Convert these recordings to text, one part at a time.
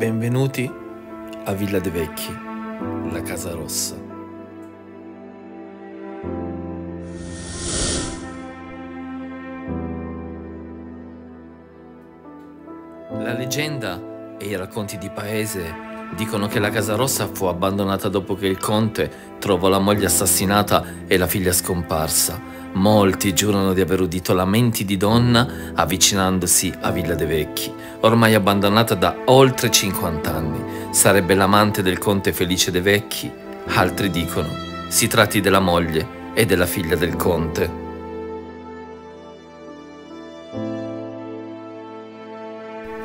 Benvenuti a Villa de Vecchi, la Casa Rossa. La leggenda e i racconti di paese dicono che la Casa Rossa fu abbandonata dopo che il conte trovò la moglie assassinata e la figlia scomparsa. Molti giurano di aver udito lamenti di donna avvicinandosi a Villa de Vecchi, ormai abbandonata da oltre 50 anni. Sarebbe l'amante del conte Felice de Vecchi? Altri dicono si tratti della moglie e della figlia del conte.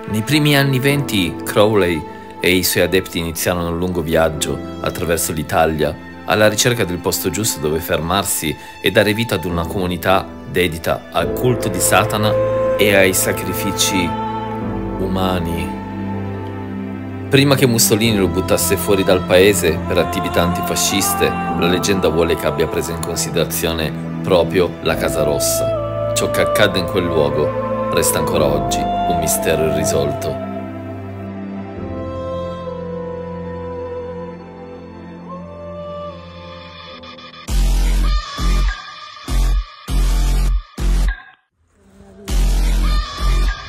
Nei primi anni venti Crowley e i suoi adepti iniziarono un lungo viaggio attraverso l'Italia alla ricerca del posto giusto dove fermarsi e dare vita ad una comunità dedita al culto di Satana e ai sacrifici umani. Prima che Mussolini lo buttasse fuori dal paese per attività antifasciste, la leggenda vuole che abbia preso in considerazione proprio la Casa Rossa. Ciò che accadde in quel luogo resta ancora oggi un mistero irrisolto.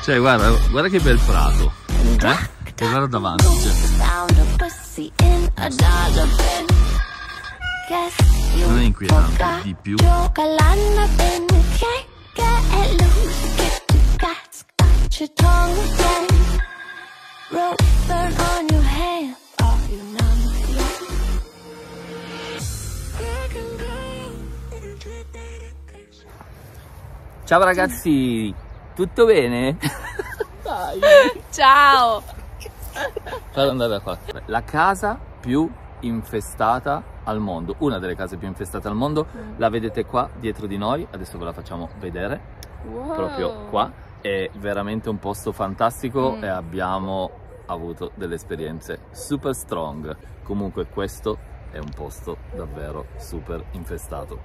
Cioè, guarda, guarda che bel prato. Eh? Che guarda davanti. Cioè. Non è inquietante, di più. Ciao ragazzi, tutto bene? Dai. Ciao! Andare da qua. La casa più infestata al mondo, una delle case più infestate al mondo, la vedete qua dietro di noi, adesso ve la facciamo vedere, Wow. proprio qua, è veramente un posto fantastico Mm. e abbiamo avuto delle esperienze super strong. Comunque questo è un posto davvero super infestato.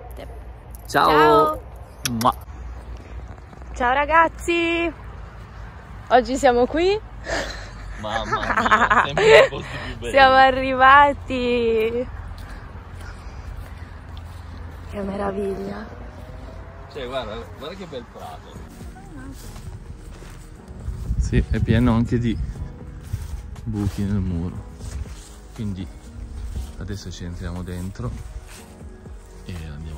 Ciao! Ciao. Ciao ragazzi! Oggi siamo qui, Mamma mia, siamo arrivati! Che meraviglia! Cioè, guarda, guarda che bel prato. Sì, è pieno anche di buchi nel muro. Quindi adesso ci entriamo dentro e andiamo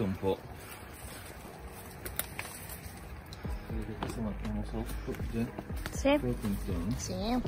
L'ingresso è un po'. Vedete questo mettiamo sotto, già. Sì? Attenzione. Sì. Sì,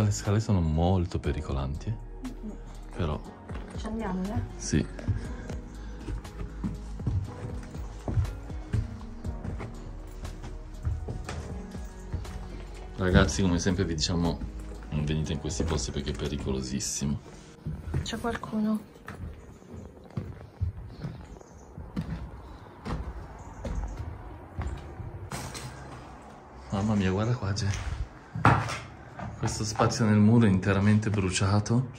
Qua le scale sono molto pericolanti. eh. Però, Ci andiamo, eh? sì. Ragazzi, come sempre vi diciamo, non venite in questi posti perché è pericolosissimo. C'è qualcuno. Mamma mia, guarda qua, c'è. Questo spazio nel muro è interamente bruciato.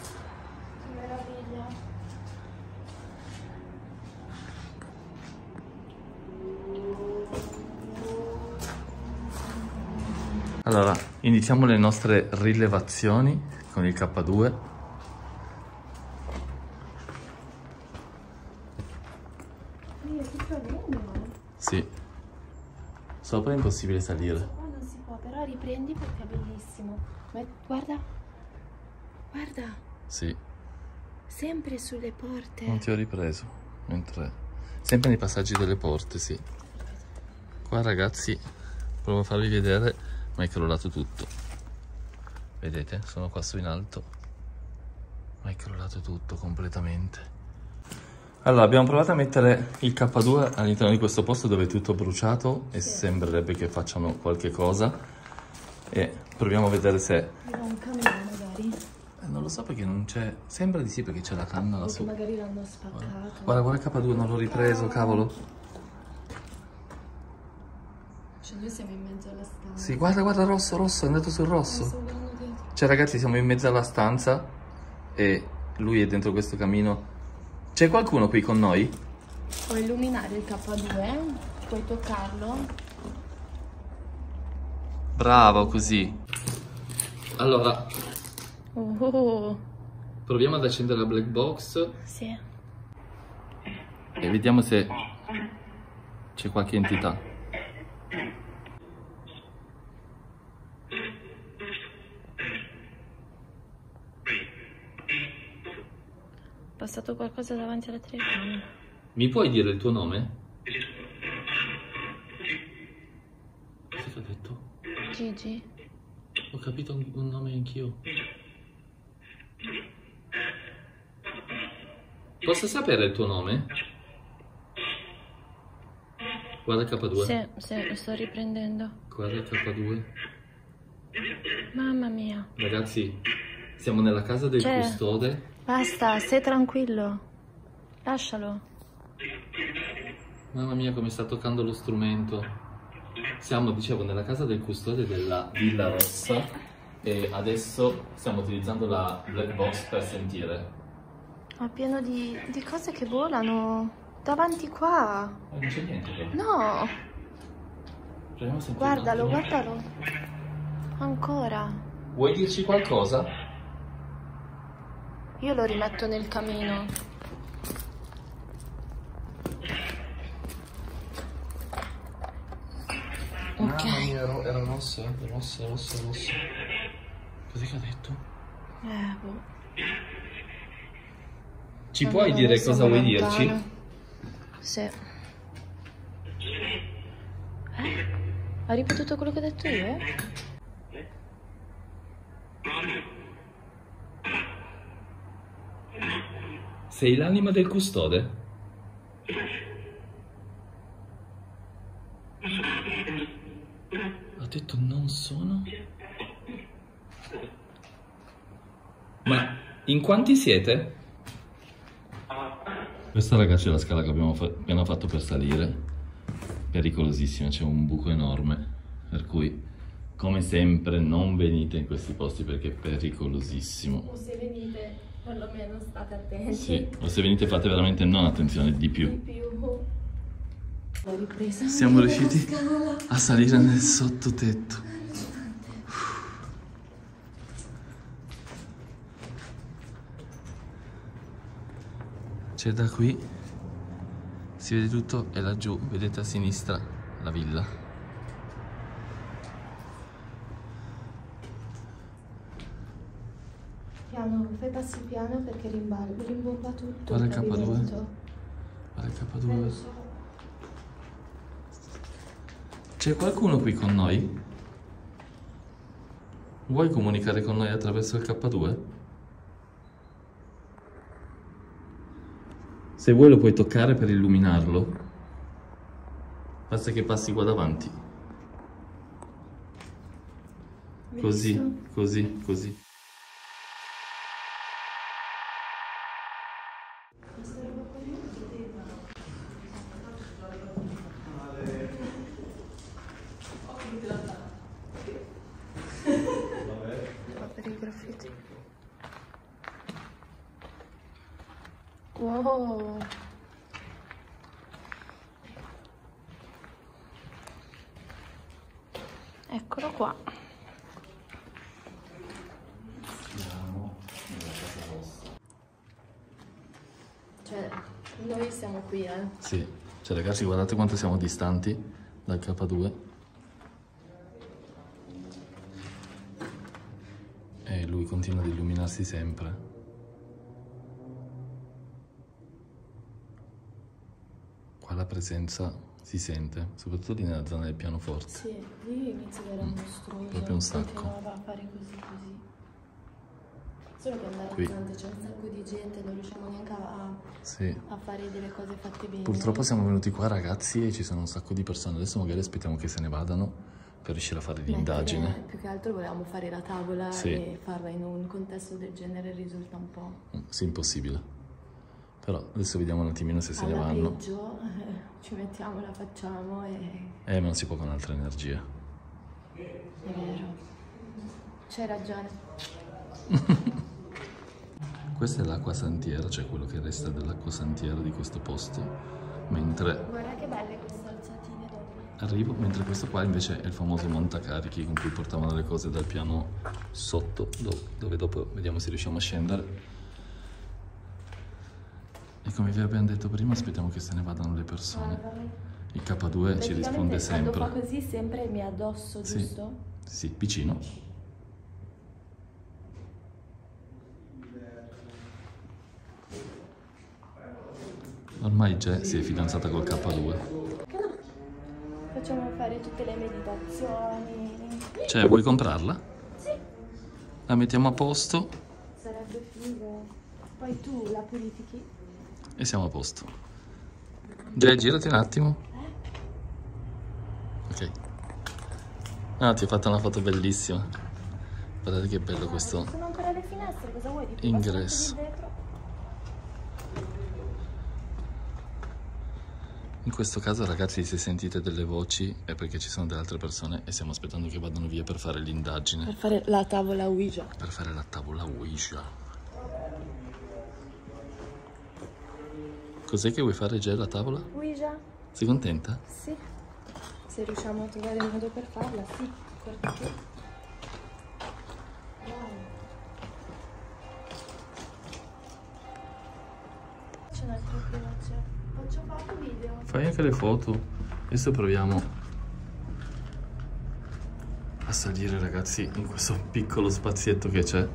Che meraviglia. Allora, iniziamo le nostre rilevazioni con il K2. Io tutto a legno. Sì. Sopra è impossibile salire. Qua non si può, però riprendi perché è bellissimo. Guarda, guarda, Sì, sempre sulle porte. non ti ho ripreso. Mentre... Sempre nei passaggi delle porte, sì. Qua ragazzi, provo a farvi vedere, ma è crollato tutto. Vedete? Sono qua su in alto. Ma è crollato tutto completamente. Allora, abbiamo provato a mettere il K2 all'interno di questo posto dove è tutto bruciato e sembrerebbe che facciano qualche cosa. E proviamo a vedere se... Un camion magari. Eh, non lo so perché non c'è... Sembra di sì perché c'è la canna lassù. magari l'hanno spaccato. Guarda, guarda il K2, non l'ho ripreso, cavolo. Cioè noi siamo in mezzo alla stanza. Sì, guarda, guarda, rosso, rosso, è andato sul rosso. dietro. Cioè, ragazzi, siamo in mezzo alla stanza e lui è dentro questo camino. C'è qualcuno qui con noi? Puoi illuminare il K2, puoi toccarlo. Bravo, così. Allora, Oh, proviamo ad accendere la black box sì. e vediamo se c'è qualche entità. Passato qualcosa davanti alla telecamera. Mi puoi dire il tuo nome? Cosa ti ho detto? Gigi? Ho capito un, un nome anch'io. Posso sapere il tuo nome? Guarda il K2. Sì, sì, lo sto riprendendo. Guarda il K2. Mamma mia. Ragazzi, siamo nella casa del C'è. custode. Basta, stai tranquillo. Lascialo. Mamma mia, come sta toccando lo strumento. Siamo, dicevo, nella casa del custode della Villa Rossa e adesso stiamo utilizzando la black box per sentire. Ma pieno di, di cose che volano. Davanti qua. Ma non c'è niente però. No, Proviamo a sentire guardalo, guardalo. Ancora. Vuoi dirci qualcosa? Io lo rimetto nel camino. Ok. Mamma mia, era, era rossa, rossa, rossa, rossa. Cos'è che ha detto? Eh, boh. Ci Quando puoi dire cosa vuoi lontano. dirci? Sì. Eh? Ha ripetuto quello che ho detto io? Sei l'anima del custode? Ha detto non sono? Ma in quanti siete? Questa ragazzi è la scala che abbiamo fa- appena fatto per salire. Pericolosissima, c'è un buco enorme. Per cui, come sempre, non venite in questi posti perché è pericolosissimo. O se venite, perlomeno state attenti. Sì, o se venite fate veramente non attenzione di più. Di più. L'ho ripresa. Siamo riusciti a salire nel sottotetto. C'è da qui, si vede tutto e laggiù, vedete a sinistra la villa. Piano, fai passi piano perché rimbomba, rimbomba tutto. Guarda il il K2. pavimento. Guarda il Eh, lo K2. so. C'è qualcuno qui con noi? Vuoi comunicare con noi attraverso il K2? Se vuoi lo puoi toccare per illuminarlo. Basta che passi qua davanti. Così, così, così. eccolo qua. Cioè noi siamo qui eh. Sì. Cioè ragazzi guardate quanto siamo distanti dal K2 e lui continua ad illuminarsi sempre. Qua la presenza si sente, soprattutto lì nella zona del pianoforte. Sì, lì inizia ad essere mostruoso. Proprio un sacco. Continuava a fare così così. Solo che andare Qui. avanti c'è un sacco di gente, non riusciamo neanche a, Sì. a fare delle cose fatte bene. Purtroppo siamo venuti qua ragazzi e ci sono un sacco di persone. Adesso magari aspettiamo che se ne vadano per riuscire a fare l'indagine. Più che altro volevamo fare la tavola Sì. e farla in un contesto del genere risulta un po'. Mm, Sì, impossibile. Però adesso vediamo un attimino se se ne vanno. peggio eh, ci mettiamo, la facciamo e Eh, ma non si può con altre energie. è vero. C'hai ragione. Questa è l'acqua santiera, cioè quello che resta dell'acqua santiera di questo posto. Mentre Guarda che belle queste alzatine dopo. arrivo, mentre questo qua invece è il famoso montacarichi con cui portavano le cose dal piano sotto, do- dove dopo vediamo se riusciamo a scendere. E come vi abbiamo detto prima, aspettiamo che se ne vadano le persone. Il K2 ci risponde sempre. Quando fa così sempre mi addosso, Sì. giusto? Sì, vicino. Ormai Ge si è fidanzata col K2. Facciamo fare tutte le meditazioni. Cioè, vuoi comprarla? Sì. La mettiamo a posto Sarebbe figo. Poi tu la purifichi. E siamo a posto. Ge, girati un attimo. Ok. Ah, ti ho fatto una foto bellissima. Guardate che bello questo. Sono ancora le finestre, cosa vuoi? Ingresso. In questo caso ragazzi se sentite delle voci è perché ci sono delle altre persone e stiamo aspettando che vadano via per fare l'indagine, Per fare la tavola Ouija. per fare la tavola Ouija. Cos'è che vuoi fare già la tavola? Ouija? Sei contenta? Sì. Se riusciamo a trovare il modo per farla, sì. Guarda qui. Wow. C'è un'altra croce. Faccio fatto video. Fai anche le foto. Adesso proviamo a salire ragazzi in questo piccolo spazietto che c'è.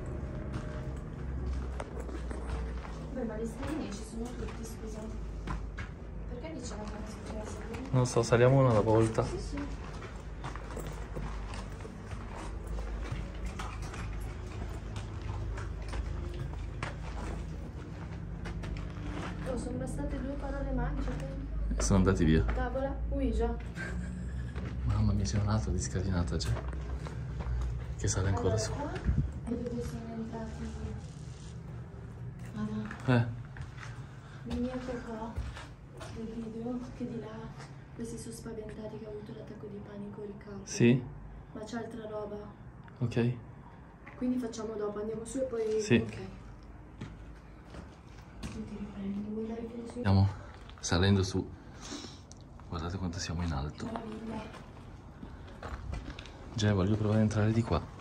Beh, ma gli scalini ci sono tutti, scusa. Perché diceva che non si poteva salire? Non so, saliamo una alla volta. Sì, sì. Oh, sono bastate due parole magiche. E sono andati via. Tavola, Ouija. Mamma mia, c'è un'altra di scalinata già. Che sale ancora Allora, su. è dove sono entrati. Madonna. Eh, Vigneto qua del video che di là questi sono spaventati che ha avuto l'attacco di panico il capo. sì, Ma c'è altra roba. ok. Quindi facciamo dopo, andiamo su e poi. Sì. Ok. Stiamo salendo su. Guardate quanto siamo in alto. Già, voglio provare ad entrare di qua.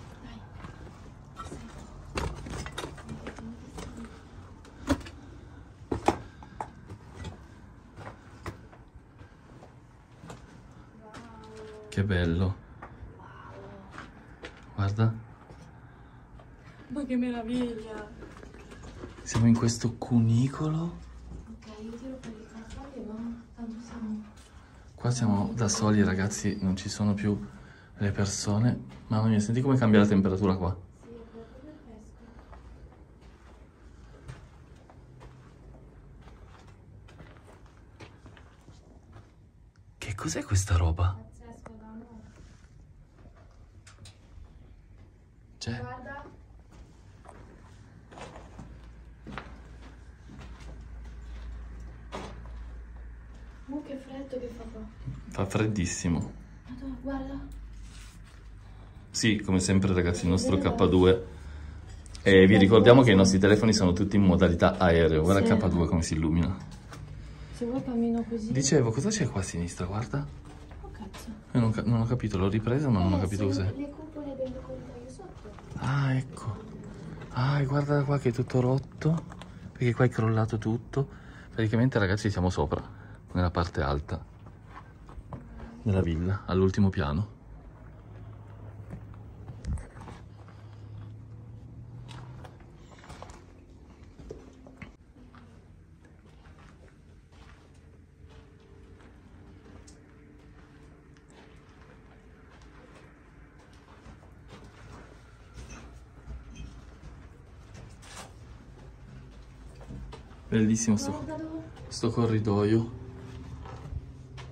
Che bello. Guarda, Ma che meraviglia! siamo in questo cunicolo. Ok, io tiro per i controlli, ma tanto siamo. Qua siamo da soli, ragazzi, non ci sono più le persone. Mamma mia, senti come cambia la temperatura qua. Che cos'è questa roba? Pazzesco, no? Cioè, Guarda. Oh, che freddo che fa qua. fa freddissimo. Madonna, guarda. Sì, come sempre ragazzi, il nostro K2. E vi ricordiamo che i nostri telefoni sono tutti in modalità aereo. Guarda Sì. K2 come si illumina. Se vuoi cammino così. Dicevo, cosa c'è qua a sinistra? Guarda. Oh cazzo. Non, non ho capito, l'ho ripresa ma non ho Eh, capito cos'è. Le cupole del corridoio sotto. Ah, ecco. Ah, guarda qua che è tutto rotto. Perché qua è crollato tutto. Praticamente ragazzi siamo sopra, nella parte alta della villa, all'ultimo piano. Bellissimo sto, sto corridoio.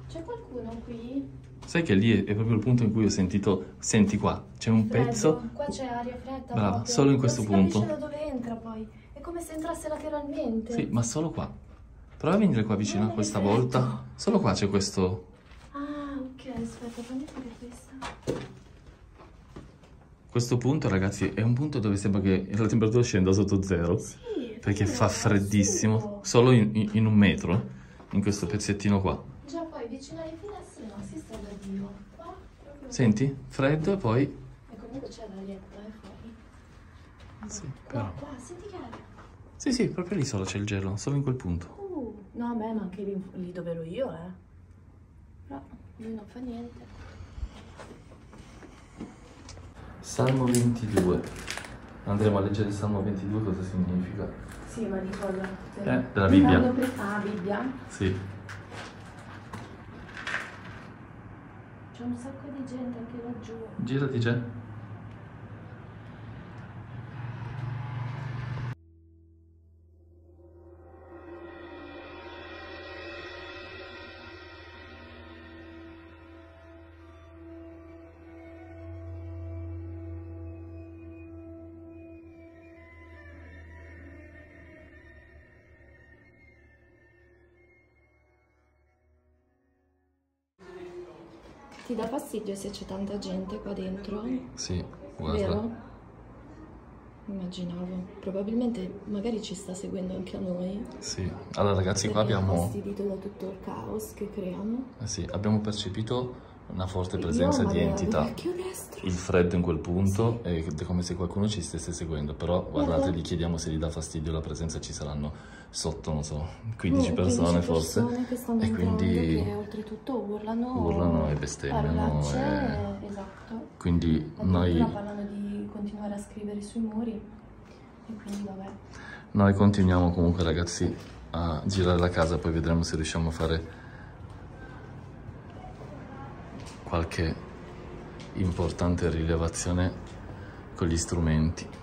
C'è qualcuno qui? Sai che lì è, è proprio il punto in cui ho sentito, senti qua, c'è un Freddo. pezzo, Qua c'è aria fredda. Brava, proprio. solo in questo non punto. capisce da dove entra poi. È come se entrasse lateralmente. sì, ma solo qua. Prova a venire qua vicino Non è questa volta. Solo qua c'è questo, Ah, ok, aspetta, fammi vedere questa. questo punto, ragazzi, è un punto dove sembra che la temperatura scenda sotto zero. Sì, Perché fa freddissimo, solo in, in- un metro, in questo pezzettino qua. Già poi vicino alle finestre no, si sta da Dio. Qua. Senti? Freddo e poi... E comunque c'è l'arietta eh, fuori. Sì, Qua, però... qua, senti che aria. Sì, sì, proprio lì solo c'è il gelo, solo in quel punto. Uh, no, beh, ma anche lì, lì dove ero io, eh. Però lui non fa niente. Salmo 22. Andremo a leggere il Salmo 22 cosa significa. Sì, ma di cosa? Eh, della Bibbia. Per- Ah, Bibbia? Sì. C'è un sacco di gente anche laggiù. Girati già. Ti dà fastidio se c'è tanta gente qua dentro? Sì, guarda. Vero? Immaginavo. Probabilmente magari ci sta seguendo anche a noi. Sì. Allora ragazzi qua abbiamo... fastidito da tutto il caos che creano. eh sì, abbiamo percepito una forte presenza di entità. Il freddo in quel punto è come se qualcuno ci stesse seguendo, però guardate, Guarda. gli chiediamo se gli dà fastidio la presenza, ci saranno sotto, non so, 15 Mm, persone 15 forse. persone e quindi oltretutto urlano. urlano e bestemmiano. Parolacce, esatto. Quindi noi, parlano di continuare a scrivere sui muri. E quindi vabbè. noi continuiamo comunque ragazzi a girare la casa, poi vedremo se riusciamo a fare qualche importante rilevazione con gli strumenti.